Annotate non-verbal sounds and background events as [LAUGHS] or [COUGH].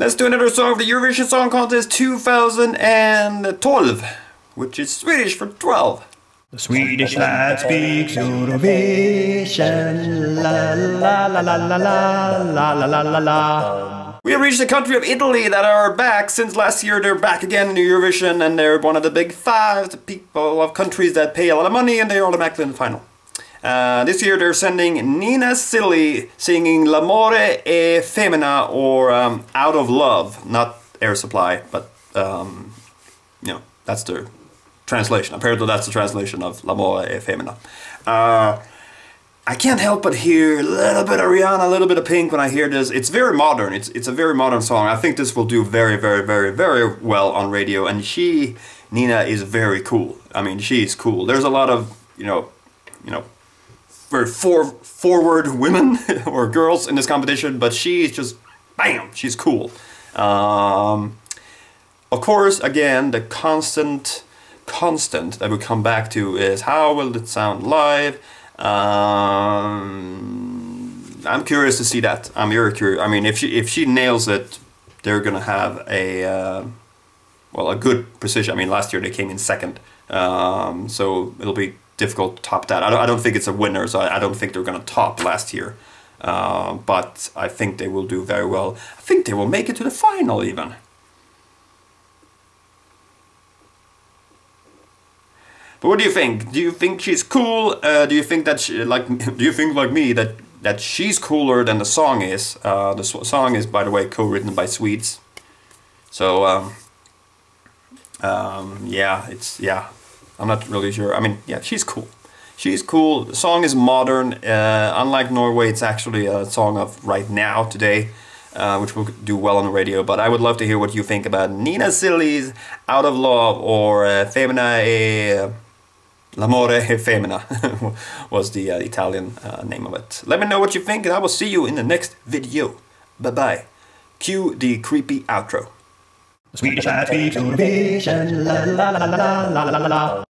Let's do another song of the Eurovision Song Contest 2012, which is Swedish for 12. The Swedish lad speaks Eurovision. La la la la la la la la la la. We have reached the country of Italy that are back since last year. They're back again in Eurovision, and they're one of the big five the people of countries that pay a lot of money, and they're automatically in the final. Uh, this year they're sending Nina Zilli singing L'amore e femmina, or um, Out of Love, not Air Supply, but um, you know that's the translation. Apparently that's the translation of L'amore e femmina. Uh, I can't help but hear a little bit of Rihanna, a little bit of Pink when I hear this. It's very modern. It's it's a very modern song. I think this will do very, very, very, very well on radio. And she, Nina, is very cool. I mean, she's cool. There's a lot of you know, you know, very for, forward women [LAUGHS] or girls in this competition, but she's just bam, she's cool. Um, of course, again, the constant constant that we come back to is how will it sound live um, I'm curious to see that. I'm very curious. I mean, if she if she nails it, they're gonna have a uh, well a good position. I mean, last year they came in second, um, so it'll be difficult to top that. I don't, I don't think it's a winner, so I, I don't think they're gonna top last year. Uh, but I think they will do very well. I think they will make it to the final even. But what do you think? Do you think she's cool? Uh, do you think that she, like [LAUGHS] do you think like me that that she's cooler than the song is? Uh, the song is by the way co-written by Swedes. So um, um, yeah, it's yeah. I'm not really sure. I mean, yeah, she's cool. She's cool. The song is modern. Uh, unlike Norway, it's actually a song of right now today. Uh, which will do well on the radio. But I would love to hear what you think about Nina Zilli's Out of Love or uh, Femina e L'amore e [LAUGHS] was the uh, Italian uh, name of it. Let me know what you think and I will see you in the next video. Bye bye. Cue the creepy outro. The Swedish la la la la la la la.